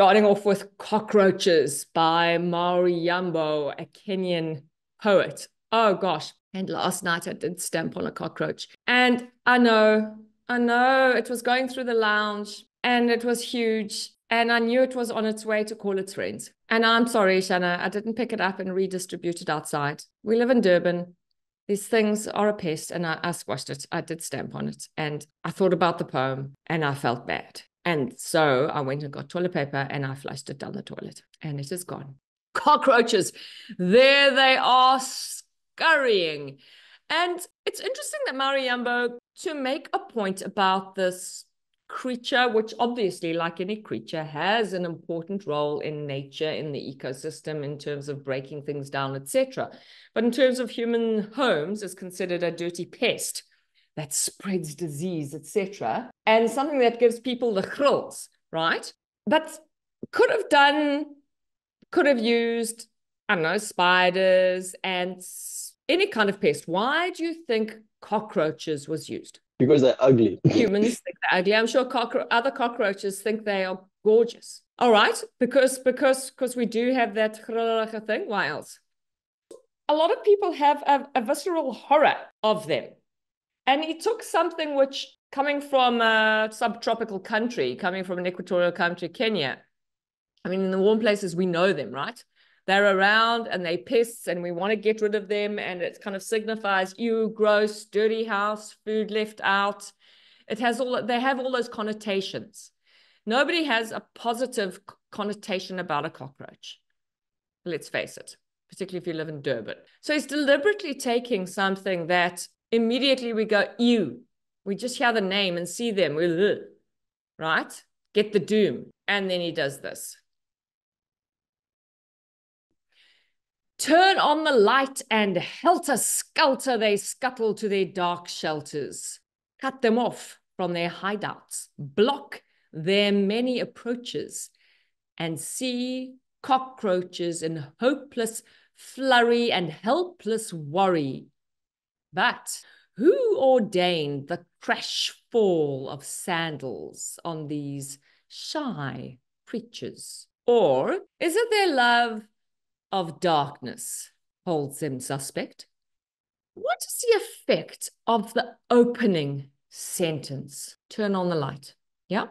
starting off with Cockroaches by Mauri Yambo, a Kenyan poet. Oh gosh. And last night I did stamp on a cockroach. And I know, I know it was going through the lounge and it was huge. And I knew it was on its way to call its friends. And I'm sorry, Shanna, I didn't pick it up and redistribute it outside. We live in Durban. These things are a pest. And I, I squashed it. I did stamp on it. And I thought about the poem and I felt bad. And so I went and got toilet paper and I flushed it down the toilet and it is gone. Cockroaches, there they are scurrying. And it's interesting that Mauri Yambo, to make a point about this creature, which obviously, like any creature, has an important role in nature, in the ecosystem, in terms of breaking things down, etc. But in terms of human homes, is considered a dirty pest that spreads disease, etc., and something that gives people the chrills, right? But could have done, could have used, I don't know, spiders and any kind of pest. Why do you think cockroaches was used? Because they're ugly. Humans think they're ugly. I'm sure cockro- other cockroaches think they are gorgeous. All right, because because because we do have that thing. Why else? A lot of people have a, a visceral horror of them. And he took something which, coming from a subtropical country, coming from an equatorial country, Kenya, I mean, in the warm places, we know them, right? They're around and they pests and we want to get rid of them. And it kind of signifies you gross, dirty house, food left out. It has all, they have all those connotations. Nobody has a positive connotation about a cockroach. Let's face it, particularly if you live in Durban. So he's deliberately taking something that immediately we go, ew. We just hear the name and see them, right? Get the doom. And then he does this. Turn on the light and helter skelter they scuttle to their dark shelters. Cut them off from their hideouts, block their many approaches, and see cockroaches in hopeless flurry and helpless worry but who ordained the crash fall of sandals on these shy creatures? Or is it their love of darkness holds them suspect? What is the effect of the opening sentence? Turn on the light. Yeah?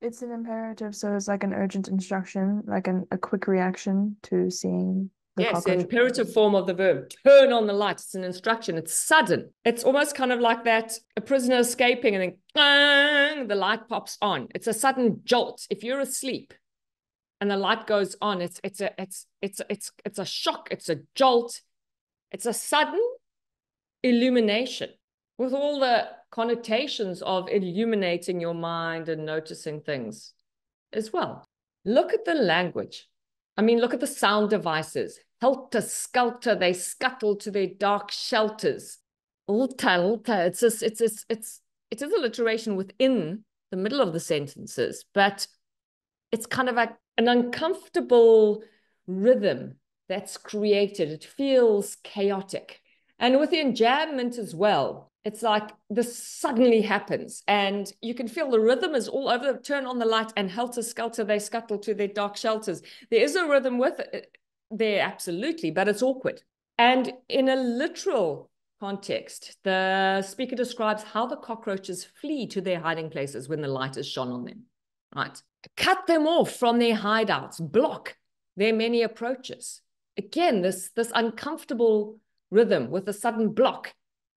It's an imperative, so it's like an urgent instruction, like an, a quick reaction to seeing the yes, the imperative form of the verb. Turn on the light. It's an instruction. It's sudden. It's almost kind of like that a prisoner escaping and then the light pops on. It's a sudden jolt. If you're asleep and the light goes on, it's it's a it's it's it's it's a shock. It's a jolt. It's a sudden illumination with all the connotations of illuminating your mind and noticing things as well. Look at the language. I mean, look at the sound devices. Helter skelter, they scuttle to their dark shelters. Ulta, ulta. It's just, it's, it's, it's, it is alliteration within the middle of the sentences, but it's kind of like an uncomfortable rhythm that's created. It feels chaotic. And with the enjambment as well, it's like this suddenly happens and you can feel the rhythm is all over turn on the light and helter skelter they scuttle to their dark shelters. There is a rhythm with it uh, there absolutely but it's awkward. And in a literal context the speaker describes how the cockroaches flee to their hiding places when the light is shone on them right? Cut them off from their hideouts block their many approaches. Again this this uncomfortable rhythm with a sudden block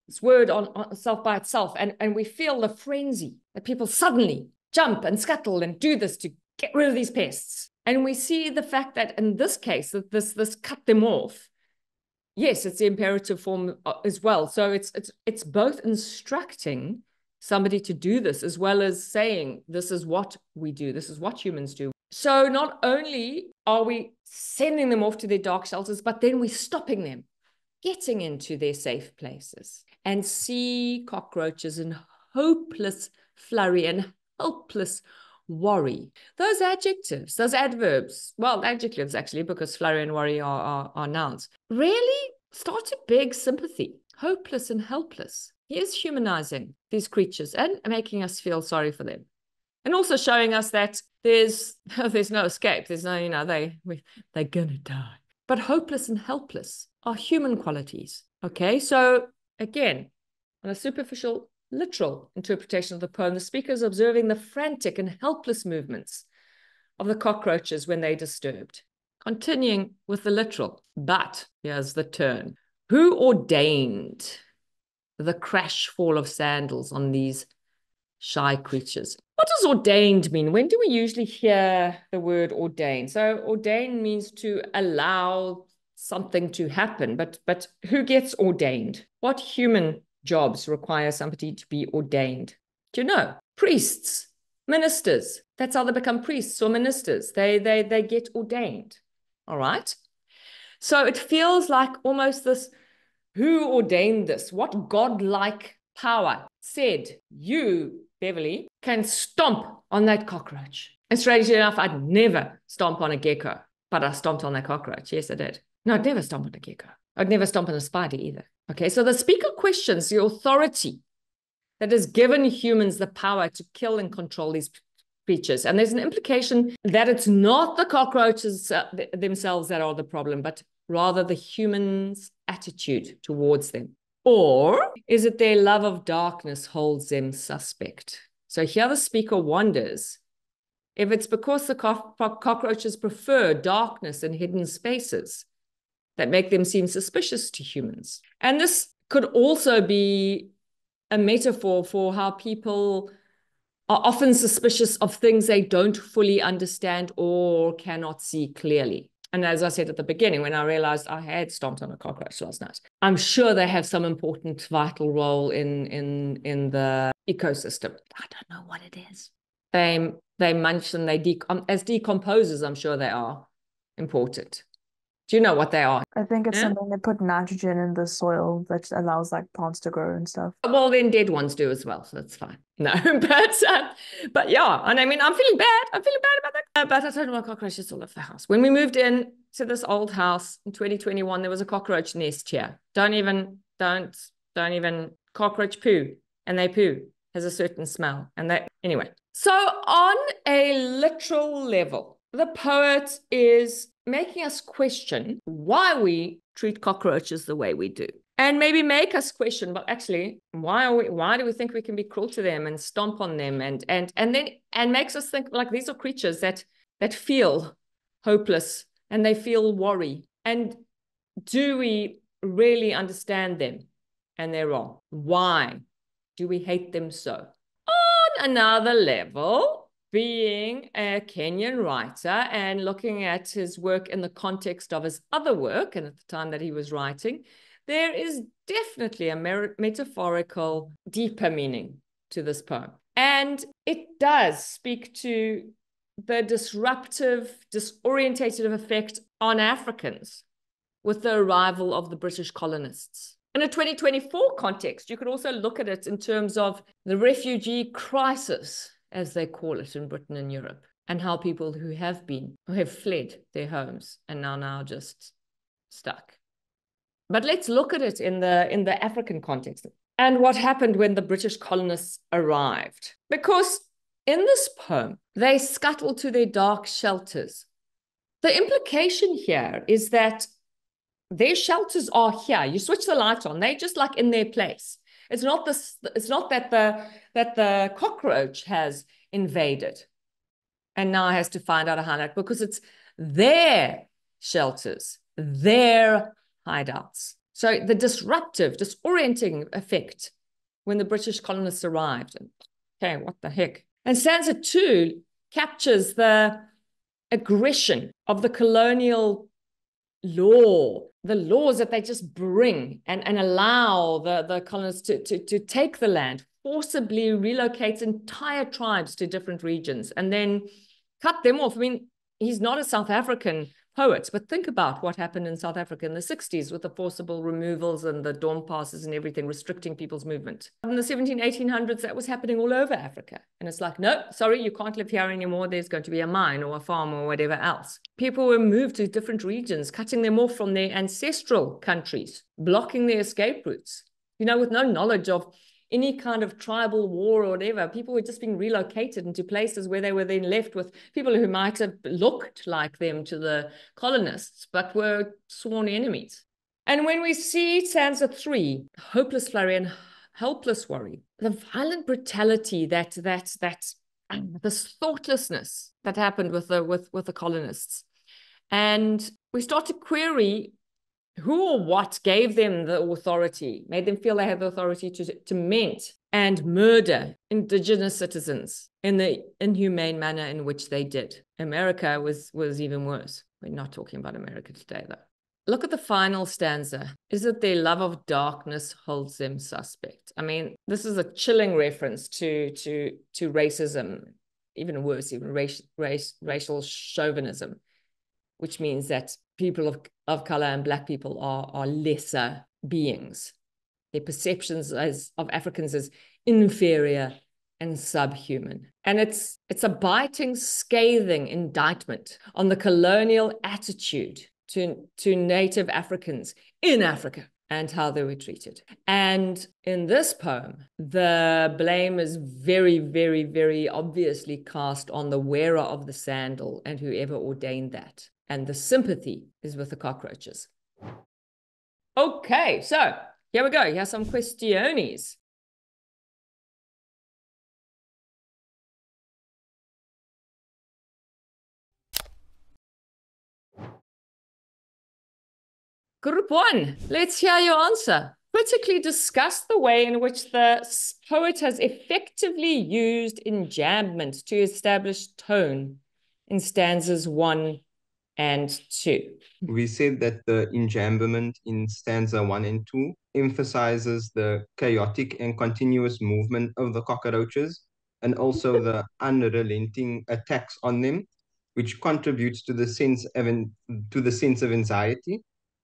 this word on, on itself by itself. And, and we feel the frenzy that people suddenly jump and scuttle and do this to get rid of these pests. And we see the fact that in this case, that this this cut them off. Yes, it's the imperative form uh, as well. So it's it's it's both instructing somebody to do this as well as saying this is what we do, this is what humans do. So not only are we sending them off to their dark shelters, but then we're stopping them getting into their safe places and see cockroaches in hopeless flurry and helpless worry. Those adjectives, those adverbs, well, adjectives actually, because flurry and worry are, are, are nouns, really start to beg sympathy. Hopeless and helpless. He is humanizing these creatures and making us feel sorry for them. and also showing us that there's there's no escape. There's no, you know, they we, they're gonna die. But hopeless and helpless are human qualities. Okay, so again, on a superficial, literal interpretation of the poem, the speaker is observing the frantic and helpless movements of the cockroaches when they're disturbed. Continuing with the literal, but here's the turn. Who ordained the crash fall of sandals on these shy creatures? What does ordained mean? When do we usually hear the word ordained? So ordained means to allow something to happen, but but who gets ordained? What human jobs require somebody to be ordained? Do you know? Priests, ministers. That's how they become priests or ministers. They they they get ordained. All right. So it feels like almost this who ordained this? What godlike power said, you, Beverly, can stomp on that cockroach? And strangely enough, I'd never stomp on a gecko, but I stomped on that cockroach. Yes, I did. No, I'd never stomp on a gecko. I'd never stomp on a spider either. Okay, so the speaker questions the authority that has given humans the power to kill and control these creatures. And there's an implication that it's not the cockroaches uh, themselves that are the problem, but rather the human's attitude towards them. Or is it their love of darkness holds them suspect? So here the speaker wonders if it's because the co- cockroaches prefer darkness and hidden spaces that make them seem suspicious to humans. And this could also be a metaphor for how people are often suspicious of things they don't fully understand or cannot see clearly. And as I said at the beginning, when I realized I had stomped on a cockroach last night, I'm sure they have some important, vital role in in in the ecosystem. I don't know what it is. They they munch and they de- um, as decomposers. I'm sure they are important. Do you know what they are? I think it's yeah? something they put nitrogen in the soil that allows like plants to grow and stuff. Well, then dead ones do as well, so that's fine. No, but uh, but yeah, and I mean, I'm feeling bad. I'm feeling bad about that. Uh, but I told my cockroaches all over the house. When we moved in to this old house in 2021, there was a cockroach nest here. Don't even, don't, don't even cockroach poo, and they poo has a certain smell, and that anyway. So on a literal level, the poet is making us question why we treat cockroaches the way we do. And maybe make us question but actually why are we why do we think we can be cruel to them and stomp on them? And and and then and makes us think like these are creatures that that feel hopeless and they feel worry. And do we really understand them and they're wrong? Why do we hate them so? On another level being a Kenyan writer and looking at his work in the context of his other work, and at the time that he was writing, there is definitely a metaphorical, deeper meaning to this poem. And it does speak to the disruptive, disorientated effect on Africans with the arrival of the British colonists. In a 2024 context, you could also look at it in terms of the refugee crisis as they call it in Britain and Europe, and how people who have been, who have fled their homes and are now just stuck. But let's look at it in the in the African context and what happened when the British colonists arrived. Because in this poem, they scuttle to their dark shelters. The implication here is that their shelters are here. You switch the lights on, they're just like in their place. It's not this. It's not that the that the cockroach has invaded, and now has to find out a hideout because it's their shelters, their hideouts. So the disruptive, disorienting effect when the British colonists arrived. Okay, what the heck? And stanza two captures the aggression of the colonial law, the laws that they just bring and, and allow the, the colonists to, to, to take the land, forcibly relocate entire tribes to different regions, and then cut them off. I mean, he's not a South African poets, but think about what happened in South Africa in the 60s with the forcible removals and the dawn passes and everything restricting people's movement. In the 17, 1800s, that was happening all over Africa. And it's like, no, sorry, you can't live here anymore. There's going to be a mine or a farm or whatever else. People were moved to different regions, cutting them off from their ancestral countries, blocking their escape routes, you know, with no knowledge of any kind of tribal war or whatever. People were just being relocated into places where they were then left with people who might have looked like them to the colonists, but were sworn enemies. And when we see stanza three, hopeless flurry and helpless worry, the violent brutality that that that this thoughtlessness that happened with the with with the colonists, and we start to query who or what gave them the authority, made them feel they had the authority to, to mint and murder indigenous citizens in the inhumane manner in which they did. America was was even worse. We're not talking about America today, though. Look at the final stanza. Is it their love of darkness holds them suspect? I mean, this is a chilling reference to to to racism, even worse, even race, race racial chauvinism, which means that people of, of color and black people are are lesser beings. Their perceptions as of Africans as inferior and subhuman. And it's it's a biting, scathing indictment on the colonial attitude to, to Native Africans in Africa and how they were treated. And in this poem, the blame is very, very, very obviously cast on the wearer of the sandal and whoever ordained that. And the sympathy is with the cockroaches. Okay, so here we go. Here's some questiones. Group one, let's hear your answer. Critically discuss the way in which the poet has effectively used enjambment to establish tone in stanzas one and two. We said that the enjambment in stanza one and two emphasizes the chaotic and continuous movement of the cockroaches and also the unrelenting attacks on them, which contributes to the sense of to the sense of anxiety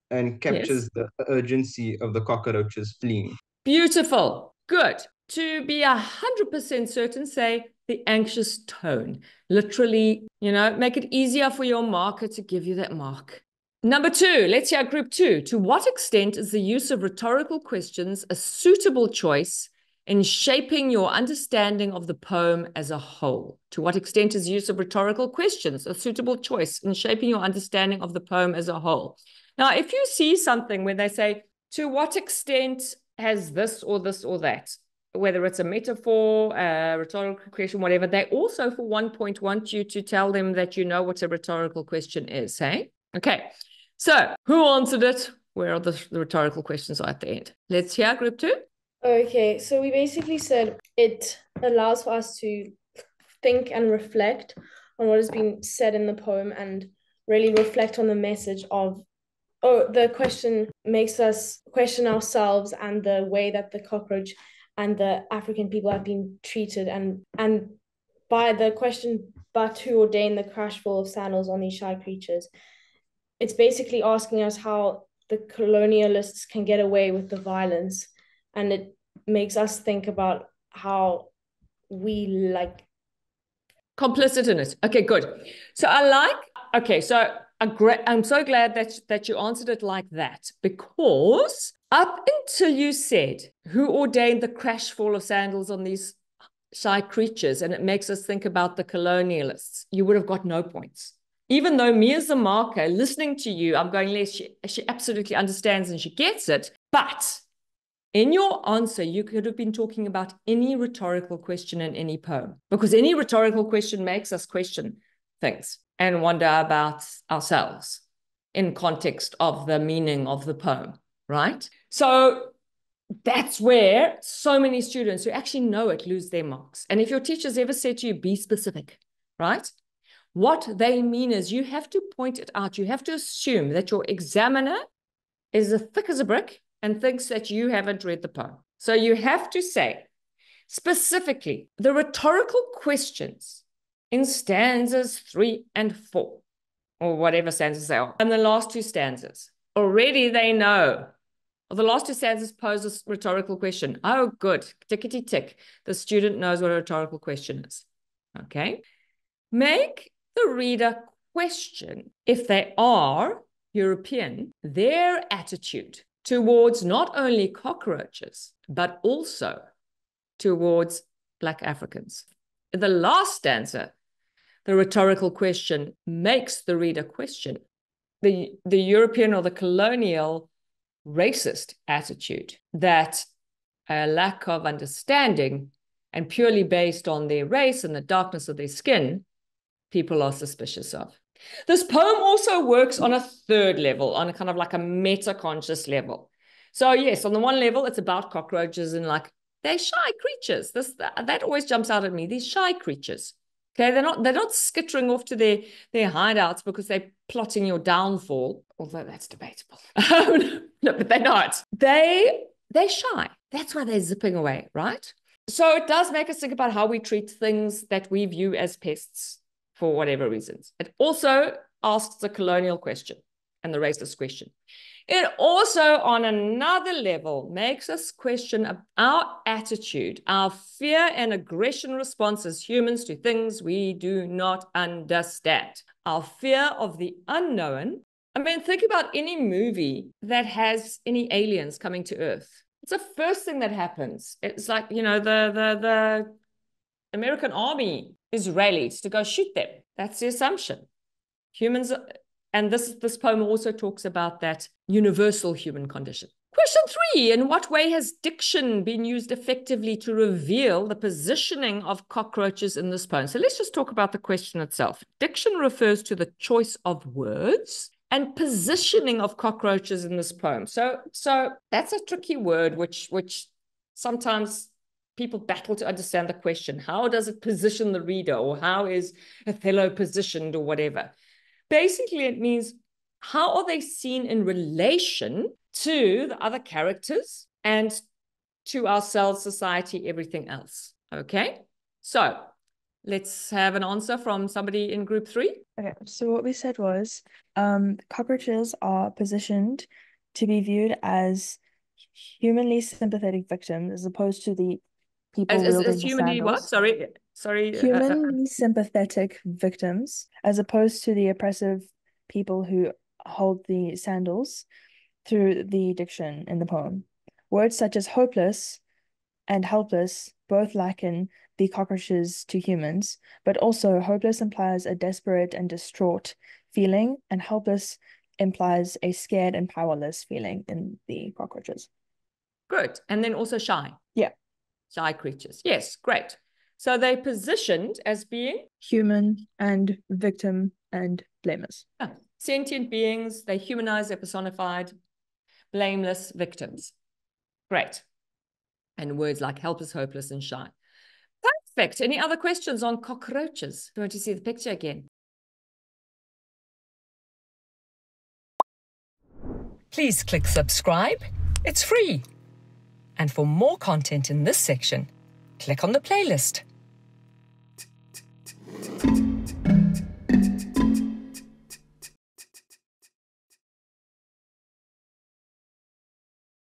and captures yes. the urgency of the cockroaches fleeing. Beautiful. Good. To be a hundred percent certain, say the anxious tone. Literally, you know, make it easier for your marker to give you that mark. Number two, let's hear group two. To what extent is the use of rhetorical questions a suitable choice in shaping your understanding of the poem as a whole? To what extent is use of rhetorical questions a suitable choice in shaping your understanding of the poem as a whole? Now, if you see something where they say, to what extent has this or this or that, whether it's a metaphor, a rhetorical question, whatever, they also, for one point, want you to tell them that you know what a rhetorical question is. Hey? Okay. So, who answered it? Where are the, the rhetorical questions at the end? Let's hear group two. Okay. So, we basically said it allows for us to think and reflect on what has been said in the poem and really reflect on the message of oh, the question makes us question ourselves and the way that the cockroach and the African people have been treated, and and by the question, but who ordained the crash fall of sandals on these shy creatures? It's basically asking us how the colonialists can get away with the violence, and it makes us think about how we like complicit in it. Okay, good. So I like. Okay, so great, I'm so glad that, that you answered it like that because up until you said who ordained the crash fall of sandals on these shy creatures, and it makes us think about the colonialists, you would have got no points. Even though me as a marker, listening to you, I'm going, Les, she, she absolutely understands and she gets it. But in your answer, you could have been talking about any rhetorical question in any poem, because any rhetorical question makes us question things and wonder about ourselves in context of the meaning of the poem, right? So that's where so many students who actually know it lose their marks. And if your teachers ever say to you, be specific, right? What they mean is you have to point it out. You have to assume that your examiner is as thick as a brick and thinks that you haven't read the poem. So you have to say specifically the rhetorical questions in stanzas three and four, or whatever stanzas they are, and the last two stanzas. Already they know. The last two stanzas pose a rhetorical question. Oh, good. Tickety tick. The student knows what a rhetorical question is. Okay. Make the reader question if they are European, their attitude towards not only cockroaches, but also towards Black Africans. The last stanza, the rhetorical question, makes the reader question the, the European or the colonial racist attitude that a lack of understanding and purely based on their race and the darkness of their skin, people are suspicious of. This poem also works on a third level, on a kind of like a meta-conscious level. So yes, on the one level, it's about cockroaches and like they're shy creatures. This that, that always jumps out at me. These shy creatures. Okay, they're not they're not skittering off to their their hideouts because they're plotting your downfall. Although that's debatable. Um, no, but they're not. They they're shy. That's why they're zipping away, right? So it does make us think about how we treat things that we view as pests for whatever reasons. It also asks the colonial question and the racist question. It also, on another level, makes us question our attitude, our fear and aggression response as humans to things we do not understand, our fear of the unknown. I mean, think about any movie that has any aliens coming to Earth. It's the first thing that happens. It's like, you know, the the the American army Israelis to go shoot them. That's the assumption. Humans, and this, this poem also talks about that universal human condition. Question three In what way has diction been used effectively to reveal the positioning of cockroaches in this poem? So let's just talk about the question itself. Diction refers to the choice of words and positioning of cockroaches in this poem. So, so that's a tricky word, which, which sometimes people battle to understand the question how does it position the reader or how is othello positioned or whatever basically it means how are they seen in relation to the other characters and to ourselves society everything else okay? So let's have an answer from somebody in group three. Okay so what we said was um cockroaches are positioned to be viewed as humanly sympathetic victims as opposed to the people as, as, as humanly what sorry sorry uh, uh, Humanly sympathetic victims, as opposed to the oppressive people who hold the sandals through the diction in the poem. Words such as hopeless and helpless both liken the cockroaches to humans, but also hopeless implies a desperate and distraught feeling, and helpless implies a scared and powerless feeling in the cockroaches. good and then also shy Yeah. Shy creatures. Yes great. So they positioned as being Human and victim and blameless. ah, sentient beings. They humanize they're personified blameless victims. Great. And words like helpless hopeless and shy. Perfect. Any other questions on cockroaches? Do you want to see the picture again? Please click subscribe. It's free. And for more content in this section, click on the playlist.